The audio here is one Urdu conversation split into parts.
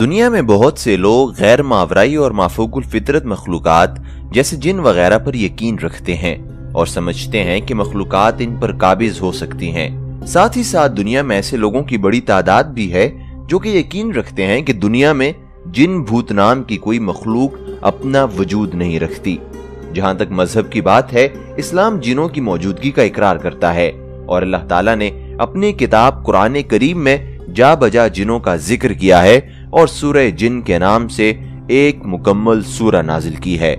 دنیا میں بہت سے لوگ غیر ماورائی اور مافوق الفطرت مخلوقات جیسے جن وغیرہ پر یقین رکھتے ہیں اور سمجھتے ہیں کہ مخلوقات ان پر قابض ہو سکتی ہیں۔ ساتھ ہی ساتھ دنیا میں ایسے لوگوں کی بڑی تعداد بھی ہے جو کہ یقین رکھتے ہیں کہ دنیا میں جن بھوت نام کی کوئی مخلوق اپنا وجود نہیں رکھتی۔ جہاں تک مذہب کی بات ہے، اسلام جنوں کی موجودگی کا اقرار کرتا ہے اور اللہ تعالیٰ نے اپنی کتاب قرآن کریم میں جا بجا جنوں کا ذکر کیا ہے۔ اور سورہ جن کے نام سے ایک مکمل سورہ نازل کی ہے۔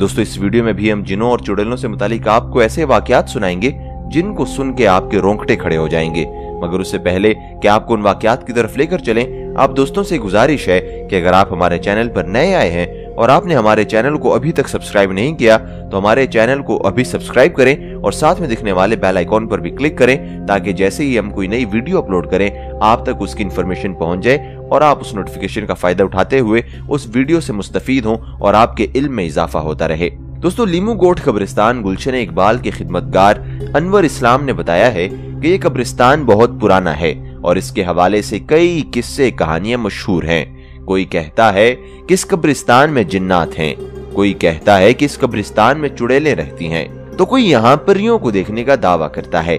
دوستو، اس ویڈیو میں بھی ہم جنوں اور چڑیلوں سے متعلق آپ کو ایسے واقعات سنائیں گے جن کو سن کے آپ کے رونکٹے کھڑے ہو جائیں گے۔ مگر اس سے پہلے کہ آپ کو ان واقعات کی طرف لے کر چلیں، آپ دوستوں سے گزارش ہے کہ اگر آپ ہمارے چینل پر نئے آئے ہیں اور آپ نے ہمارے چینل کو ابھی تک سبسکرائب نہیں کیا، تو ہمارے چینل کو ابھی سبسکرائب کریں اور ساتھ میں دکھنے والے بیل آئیکن پر بھی کلک کریں تاکہ جیسے ہی ہم کوئی نئی ویڈیو اپلوڈ کریں، آپ تک اس کی انفارمیشن پہنچ جائے اور آپ اس نوٹیفیکیشن کا فائدہ اٹھاتے ہوئے اس ویڈیو سے مستفید ہوں اور آپ کے علم میں اضافہ ہوتا رہے۔ دوستو، لیمو گوٹ قبرستان گلشن اقبال کے خدمتگار انور اسلام نے بتایا ہے کہ یہ قبرستان بہت پرانا ہے اور اس کے حوالے سے کئی قصے کہانیاں مشہور ہیں۔ کوئی کہتا ہے کہ اس قبرستان میں جنات ہیں، کوئی کہتا ہے کہ اس قبرستان میں چڑیلیں رہتی ہیں۔ تو کوئی یہاں پریوں کو دیکھنے کا دعویٰ کرتا ہے۔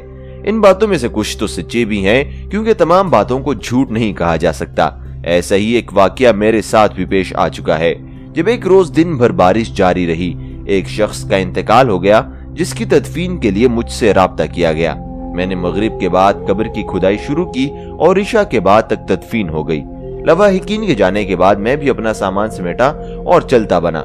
ان باتوں میں سے کچھ تو سچے بھی ہیں، کیونکہ تمام باتوں کو جھوٹ نہیں کہا جا سکتا۔ ایسا ہی ایک واقعہ میرے ساتھ بھی پیش آ چکا ہے۔ جب ایک روز دن بھر بارش جاری رہی، ایک شخص کا انتقال ہو گیا، جس کی تدفین کے لیے مجھ سے رابطہ کیا گیا۔ میں نے مغرب کے بعد قبر کی کھدائی شروع کی اور عشاء کے بعد تک تدفین ہو گئی۔ لواحقین کے جانے کے بعد میں بھی اپنا سامان سمیٹا اور چلتا بنا۔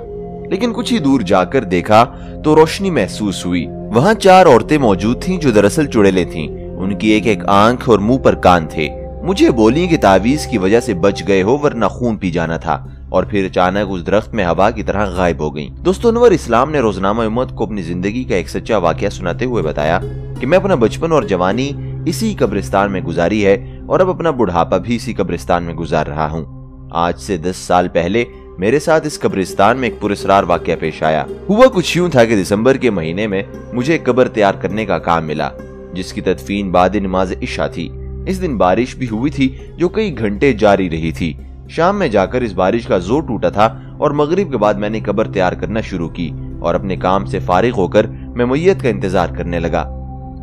لیکن کچھ ہی دور جا کر دیکھا تو روشنی محسوس ہوئی۔ وہاں چار عورتیں موجود تھیں جو دراصل چڑیلے تھیں۔ ان کی ایک ایک آنکھ اور منہ پر کان تھے۔ مجھے بولی کہ تعویز کی وجہ سے بچ گئے ہو ورنہ خون پی جانا تھا۔ اور پھر اچانک اس درخت میں ہوا کی طرح غائب ہو گئیں۔ دوستو، انور اسلام نے روزنامہ امت کو اپنی زندگی کا ایک سچا واقعہ سناتے ہوئے بتایا کہ میں اپنا بچپن اور جوانی اسی قبرستان میں گزاری ہے اور اب اپنا بڑھاپا بھی اسی قبرستان میں گزار رہا ہوں۔ آج سے دس سال پہلے میرے ساتھ اس قبرستان میں ایک پرسرار واقعہ پیش آیا۔ ہوا کچھ یوں تھا کہ دسمبر کے مہینے میں مجھے قبر تیار کرنے کا کام ملا، جس کی تدفین بعد نماز عشاء تھی۔ اس دن بارش بھی ہوئی تھی جو کئی گھنٹے جاری رہی تھی۔ شام میں جا کر اس بارش کا زور ٹوٹا تھا اور مغرب کے بعد میں نے قبر تیار کرنا شروع کی اور اپنے کام سے فارغ ہو کر میں میت کا انتظار کرنے لگا۔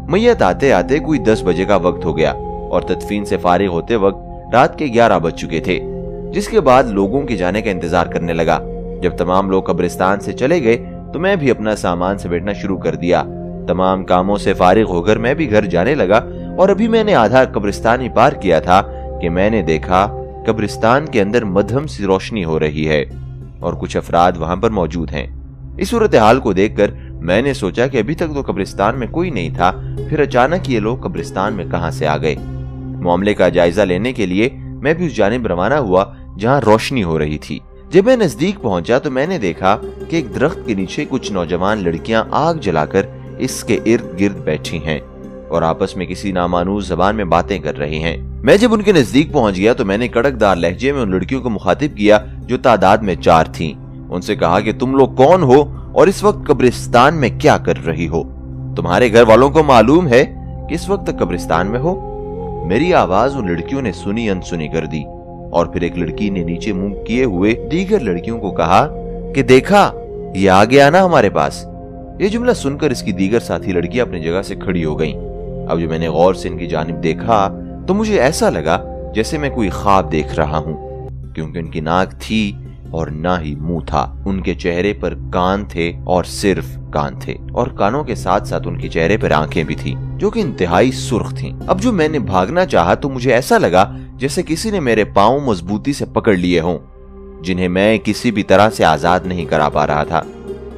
میت آتے آتے کوئی دس بجے کا وقت ہو گیا اور تدفین سے فارغ ہوتے وقت رات کے گیارہ بج چکے تھے۔ جس کے بعد لوگوں کے جانے کا انتظار کرنے لگا۔ جب تمام لوگ قبرستان سے چلے گئے، تو میں بھی اپنا سامان سے بیٹھنا شروع کر دیا۔ تمام کاموں سے فارغ ہو کر میں بھی گھر جانے لگا اور ابھی میں نے آدھا قبرستان ہی پار کیا تھا کہ میں نے دیکھا قبرستان کے اندر مدھم سی روشنی ہو رہی ہے اور کچھ افراد وہاں پر موجود ہیں۔ اس صورتحال کو دیکھ کر میں نے سوچا کہ ابھی تک تو قبرستان میں کوئی نہیں تھا، پھر اچانک یہ لوگ قبرستان میں کہاں سے آ گئے؟ معاملے کا جائزہ لینے کے لیے میں بھی اس جانب روانہ ہوا جہاں روشنی ہو رہی تھی۔ جب میں نزدیک پہنچا تو میں نے دیکھا کہ ایک درخت کے نیچے کچھ نوجوان لڑکیاں آگ جلا کر اس کے ارد گرد بیٹھی ہیں اور آپس میں کسی نامانوز زبان میں باتیں کر رہی ہیں۔ میں جب ان کے نزدیک پہنچ گیا تو میں نے کڑک دار لہجے میں ان لڑکیوں کو مخاطب کیا جو تعداد میں چار تھیں۔ ان سے کہا کہ تم لوگ کون ہو اور اس وقت قبرستان میں کیا کر رہی ہو؟ تمہارے گھر والوں کو معلوم ہے کہ اس وقت قبرستان میں ہو؟ میری آواز ان لڑکیوں نے سنی انسنی کر دی۔ اور پھر ایک لڑکی نے نیچے منہ کیے ہوئے دیگر لڑکیوں کو کہا کہ دیکھا، یہ آ گیا نا ہمارے پاس۔ یہ جملہ سن کر اس کی دیگر ساتھی لڑکیاں اپنی جگہ سے کھڑی ہو گئیں۔ اب جو میں نے غور سے ان کی جانب دیکھا، تو مجھے ایسا لگا جیسے میں کوئی خواب دیکھ رہا ہوں۔ کیونکہ ان کی ناک تھی اور نہ ہی منہ تھا۔ ان کے چہرے پر کان تھے اور صرف کان تھے۔ اور کانوں کے ساتھ ساتھ ان کے چہرے پر آنکھیں بھی تھی جو کہ انتہائی سرخ تھیں۔ اب جو میں نے بھاگنا چاہا تو مجھے ایسا لگا جیسے کسی نے میرے پاؤں مضبوطی سے پکڑ لیے ہوں، جنہیں میں کسی بھی طرح سے آزاد نہیں کرا پا رہا تھا۔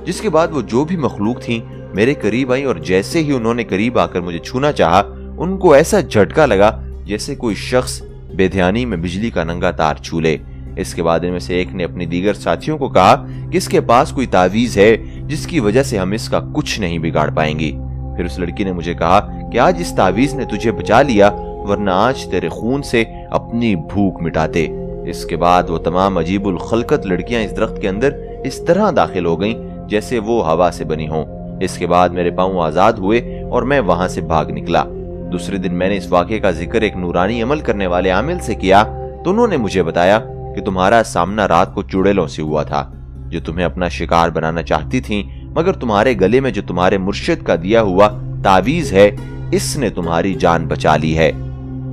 جس کے بعد وہ جو بھی مخلوق تھیں، میرے قریب آئی اور جیسے ہی انہوں نے قریب آ کر مجھے چھونا چاہا، ان کو ایسا جھٹکا لگا جیسے کوئی شخص بے دھیانی میں بجلی کا ننگا تار چھولے اس کے بعد ان میں سے ایک نے اپنی دیگر ساتھیوں کو کہا کہ اس کے پاس کوئی تعویز ہے جس کی وجہ سے ہم اس کا کچھ نہیں بگاڑ پائیں گی۔ پھر اس لڑکی نے مجھے کہا کہ آج اس تعویز نے تجھے بچا لیا، ورنہ آج تیرے خون سے اپنی بھوک مٹاتے۔ اس کے بعد وہ تمام عجیب الخلقت لڑکیاں اس درخت کے اندر اس طرح داخل ہو گئیں جیسے وہ ہوا سے بنی ہوں۔ اس کے بعد میرے پاؤں آزاد ہوئے اور میں وہاں سے بھاگ نکلا۔ دوسرے دن میں نے اس واقعے کا ذکر ایک نورانی عمل کرنے والے عامل سے کیا تو انہوں نے مجھے بتایا کہ تمہارا سامنا رات کو چڑیلوں سے ہوا تھا۔ جو تمہیں اپنا شکار بنانا چاہتی تھیں مگر تمہارے گلے میں جو تمہارے مرشد کا دیا ہوا تعویز ہے، اس نے تمہاری جان بچا لی ہے۔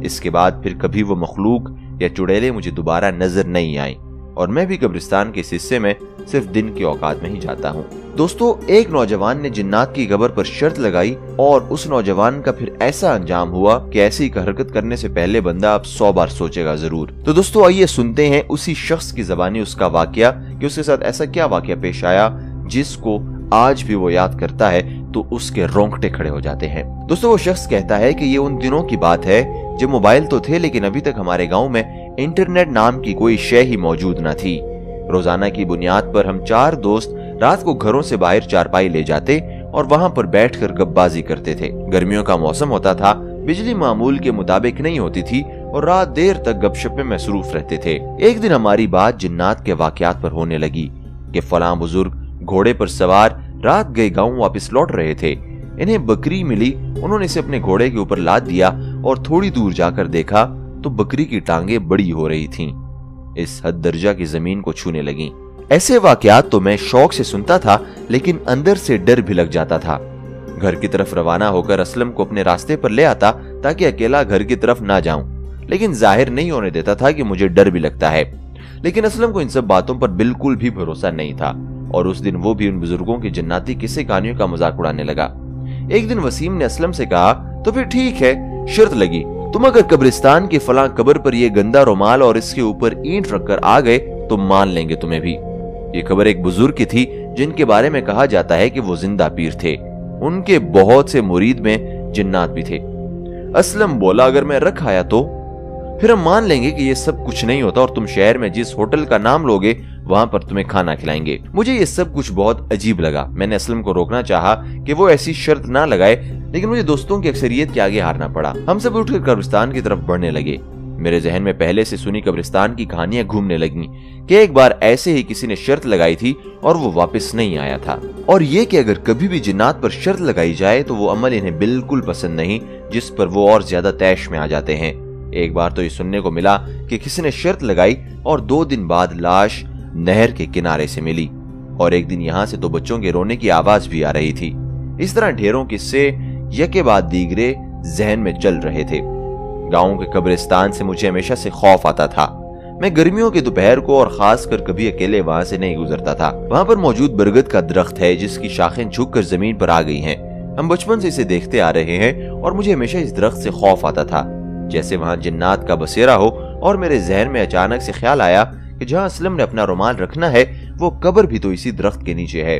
اس کے بعد پھر کبھی وہ مخلوق یا چڑیلے مجھے دوبارہ نظر نہیں آئیں۔ اور میں بھی قبرستان کے حصے میں صرف دن کے اوقات میں ہی جاتا ہوں۔ دوستو، ایک نوجوان نے جنات کی قبر پر شرط لگائی اور اس نوجوان کا پھر ایسا انجام ہوا کہ ایسی حرکت کرنے سے پہلے بندہ اب سو بار سوچے گا ضرور۔ تو دوستو، آئیے سنتے ہیں اسی شخص کی زبانی اس کا واقعہ کہ اس کے ساتھ ایسا کیا واقعہ پیش آیا جس کو آج بھی وہ یاد کرتا ہے تو اس کے رونکٹے کھڑے ہو جاتے ہیں۔ دوستو، وہ شخص کہتا ہے کہ یہ ان دنوں کی بات ہے جب موبائل تو تھے لیکن ابھی تک ہمارے گاؤں میں انٹرنیٹ نام کی کوئی شے ہی موجود نہ تھی۔ روزانہ کی بنیاد پر ہم چار دوست رات کو گھروں سے باہر چارپائی لے جاتے اور وہاں پر بیٹھ کر گپ بازی کرتے تھے۔ گرمیوں کا موسم ہوتا تھا، بجلی معمول کے مطابق نہیں ہوتی تھی اور رات دیر تک گپ شپ میں مصروف رہتے تھے۔ ایک دن ہماری بات جنات کے واقعات پر ہونے لگی کہ فلاں بزرگ گھوڑے پر سوار رات گئے گاؤں واپس لوٹ رہے تھے۔ انہیں بکری ملی۔ انہوں نے اسے اپنے گھوڑے کے اوپر لاد دیا اور تھوڑی دور جا کر دیکھا تو بکری کی ٹانگیں بڑی ہو رہی تھیں۔ اس حد درجہ کی زمین کو چھونے لگیں۔ ایسے واقعات تو میں شوق سے سنتا تھا، لیکن اندر سے ڈر بھی لگ جاتا تھا۔ گھر کی طرف روانہ ہو کر اسلم کو اپنے راستے پر لے آتا تاکہ اکیلا گھر کی طرف نہ جاؤں۔ لیکن ظاہر نہیں ہونے دیتا تھا کہ مجھے ڈر بھی لگتا ہے۔ لیکن اسلم کو ان سب باتوں پر بالکل بھی بھروسہ نہیں تھا۔ اور اس دن وہ بھی ان بزرگوں کی جناتی کسی کہانیوں کا مذاق اڑانے لگا۔ ایک دن وسیم نے اسلم سے کہا، تو پھر ٹھیک ہے، شرط لگی۔ تم اگر قبرستان کی فلاں قبر پر یہ گندا رومال اور اس کے اوپر اینٹ رکھ کر آ گئے، تو مان لیں گے تمہیں بھی۔ یہ خبر ایک بزرگ کی تھی، جن کے بارے میں کہا جاتا ہے کہ وہ زندہ پیر تھے۔ ان کے بہت سے مرید میں جنات بھی تھے۔ اسلم بولا، اگر میں رکھ آیا تو؟ پھر ہم مان لیں گے کہ یہ سب کچھ نہیں ہوتا اور تم شہر میں جس ہوٹل کا نام لوگے وہاں پر تمہیں کھانا کھلائیں گے۔ مجھے یہ سب کچھ بہت عجیب لگا۔ میں نے اسلم کو روکنا چاہا کہ وہ ایسی شرط نہ لگائے، لیکن مجھے دوستوں کی اکثریت کے آگے ہارنا پڑا۔ ہم سب اٹھ کر قبرستان کی طرف بڑھنے لگے۔ میرے ذہن میں پہلے سے سنی قبرستان کی کہانیاں گھومنے لگیں کہ ایک بار ایسے ہی کسی نے شرط لگائی تھی اور وہ واپس نہیں آیا تھا۔ اور یہ کہ اگر کبھی بھی جنات پر شرط لگائی جائے تو وہ عمل انہیں بالکل پسند نہیں، جس پر وہ اور زیادہ تیش میں آ جاتے ہیں۔ ایک بار تو یہ سننے کو ملا کہ کسی نے شرط لگائی اور دو دن بعد لاش نہر کے کنارے سے ملی اور ایک دن یہاں سے تو بچوں کے رونے کی آواز بھی آ رہی تھی۔ اس طرح ڈھیروں قصے یکے بعد دیگرے ذہن میں چل رہے تھے۔ گاؤں کے قبرستان سے مجھے ہمیشہ سے خوف آتا تھا۔ میں گرمیوں کے دوپہر کو اور خاص کر کبھی اکیلے وہاں سے نہیں گزرتا تھا۔ وہاں پر موجود برگد کا درخت ہے جس کی شاخیں جھک کر زمین پر آ گئی ہیں۔ ہم بچپن سے اسے دیکھتے آ رہے ہیں اور مجھے ہمیشہ اس درخت سے خوف آتا تھا۔ جیسے وہاں جنات کا بسیرا ہو اور میرے ذہن میں اچانک سے خیال آیا کہ جہاں اسلم نے اپنا رومال رکھنا ہے، وہ قبر بھی تو اسی درخت کے نیچے ہے۔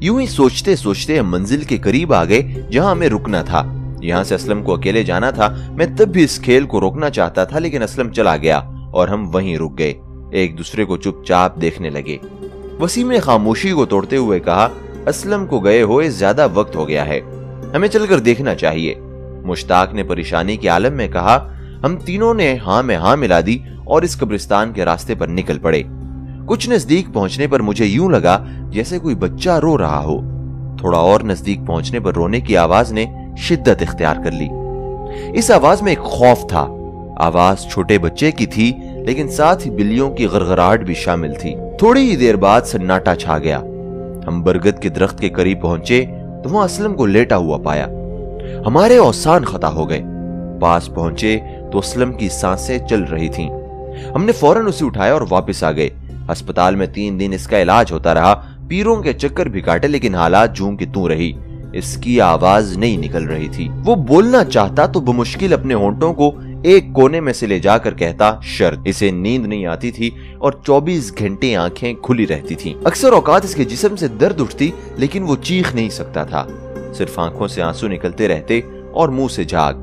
یوں ہی سوچتے سوچتے ہم منزل کے قریب آ جہاں ہمیں رکنا تھا۔ یہاں سے اسلم کو اکیلے جانا تھا۔ میں تب بھی اس کھیل کو روکنا چاہتا تھا، لیکن اسلم چلا گیا اور ہم وہیں رک گئے۔ ایک دوسرے کو چپ چاپ دیکھنے لگے۔ وسیم نے خاموشی کو توڑتے ہوئے کہا، اسلم کو گئے ہوئے زیادہ وقت ہو گیا ہے۔ ہمیں چل کر دیکھنا چاہیے۔ مشتاق نے پریشانی کے عالم میں کہا ہم تینوں نے ہاں میں ہاں ملا دی اور اس قبرستان کے راستے پر نکل پڑے۔ کچھ نزدیک پہنچنے پر مجھے یوں لگا جیسے کوئی بچہ رو رہا ہو۔ تھوڑا اور نزدیک پہنچنے پر رونے کی آواز نے شدت اختیار کر لی۔ اس آواز میں ایک خوف تھا۔ آواز چھوٹے بچے کی تھی، لیکن ساتھ ہی بلیوں کی غرغراہٹ بھی شامل تھی۔ تھوڑی ہی دیر بعد سناٹا چھا گیا۔ ہم برگد کے درخت کے قریب پہنچے تو وہاں اسلم کو لیٹا ہوا پایا۔ ہمارے اوسان خطا ہو گئے۔ پاس پہنچے تو اسلم کی سانسیں چل رہی تھیں۔ ہم نے فوراً اسے اٹھایا اور واپس آ گئے۔ ہسپتال میں تین دن اس کا علاج ہوتا رہا۔ پیروں کے چکر بھی کاٹے، لیکن حالات جوں کی توں رہی۔ اس کی آواز نہیں نکل رہی تھی۔ وہ بولنا چاہتا تو بمشکل اپنے ہونٹوں کو ایک کونے میں سے لے جا کر کہتا، شرط. اسے نیند نہیں آتی تھی اور چوبیس گھنٹے آنکھیں کھلی رہتی تھی اکثر اوقات اس کے جسم سے درد اٹھتی، لیکن وہ چیخ نہیں سکتا تھا۔ صرف آنکھوں سے آنسو نکلتے رہتے اور منہ سے جاگ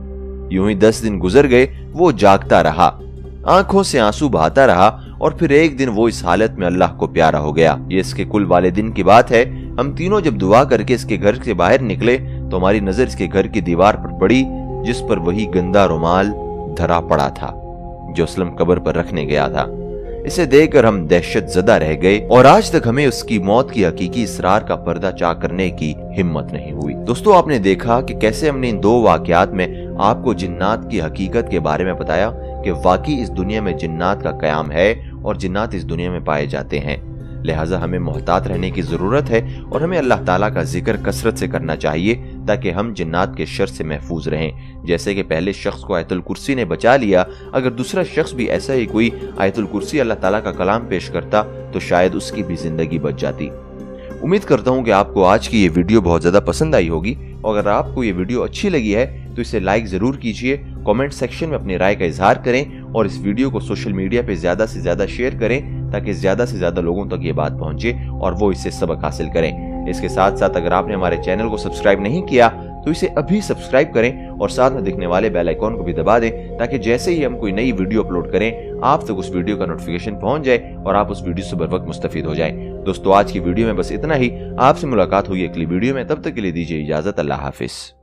یوں ہی دس دن گزر گئے، وہ جاگتا رہا۔ آنکھوں سے آنسو بہاتا رہا اور پھر ایک دن وہ اس حالت میں اللہ کو پیارا ہو گیا۔ یہ اس کے کل والے دن کی بات ہے۔ ہم تینوں جب دعا کر کے اس کے گھر سے باہر نکلے تو ہماری نظر اس کے گھر کی دیوار پر پڑی، جس پر وہی گندا رومال دھرا پڑا تھا، جو اسلم قبر پر رکھنے گیا تھا۔ اسے دیکھ کر ہم دہشت زدہ رہ گئے اور آج تک ہمیں اس کی موت کی حقیقی اسرار کا پردہ چاک کرنے کی ہمت نہیں ہوئی۔ دوستو، آپ نے دیکھا کہ کیسے ہم نے ان دو واقعات میں آپ کو جنات کی حقیقت کے بارے میں بتایا کہ واقعی اس دنیا میں جنات کا قیام ہے اور جنات اس دنیا میں پائے جاتے ہیں۔ لہٰذا ہمیں محتاط رہنے کی ضرورت ہے اور ہمیں اللہ تعالیٰ کا ذکر کثرت سے کرنا چاہیے تاکہ ہم جنات کے شر سے محفوظ رہیں۔ جیسے کہ پہلے شخص کو آیت الکرسی نے بچا لیا، اگر دوسرا شخص بھی ایسا ہی کوئی آیت الکرسی اللہ تعالیٰ کا کلام پیش کرتا تو شاید اس کی بھی زندگی بچ جاتی۔ امید کرتا ہوں کہ آپ کو آج کی یہ ویڈیو بہت زیادہ پسند آئی ہوگی۔ اور اگر آپ کو یہ ویڈیو اچھی لگی ہے تو اسے لائک ضرور کیجیے کومنٹ سیکشن میں اپنی رائے کا اظہار کریں اور اس ویڈیو کو سوشل میڈیا پہ زیادہ سے زیادہ شیئر کریں۔ تاکہ زیادہ سے زیادہ لوگوں تک یہ بات پہنچے اور وہ اس سے سبق حاصل کریں۔ اس کے ساتھ ساتھ اگر آپ نے ہمارے چینل کو سبسکرائب نہیں کیا تو اسے ابھی سبسکرائب کریں اور ساتھ میں دکھنے والے بیل آئیکن کو بھی دبا دیں تاکہ جیسے ہی ہم کوئی نئی ویڈیو اپلوڈ کریں آپ تک اس ویڈیو کا نوٹیفیکیشن پہنچ جائے اور آپ اس ویڈیو سے بر وقت مستفید ہو جائیں۔ دوستو، آج کی ویڈیو میں بس اتنا ہی۔ آپ سے ملاقات ہوئی اگلی ویڈیو میں، تب تک کے لیے دیجیے اجازت۔ اللہ حافظ۔